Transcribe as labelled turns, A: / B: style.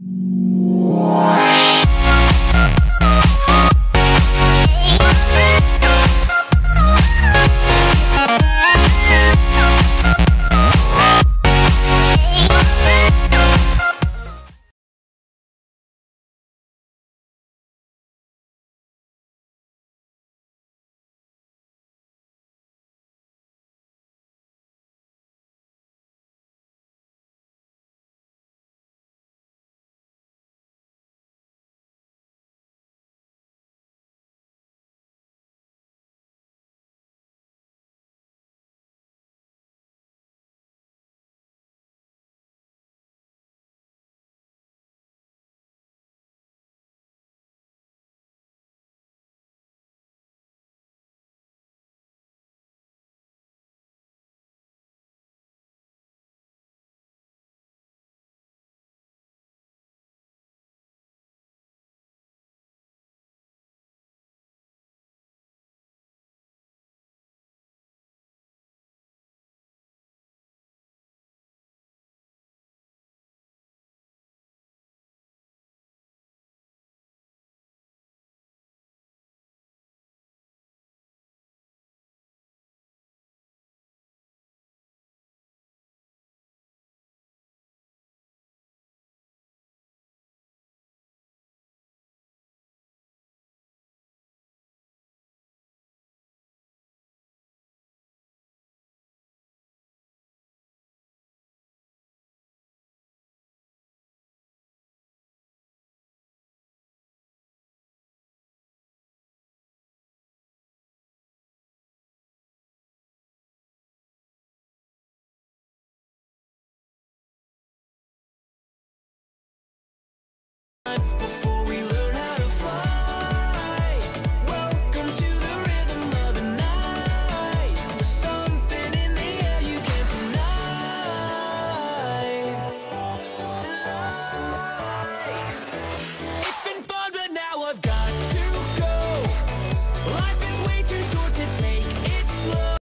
A: Thank you.
B: Bye.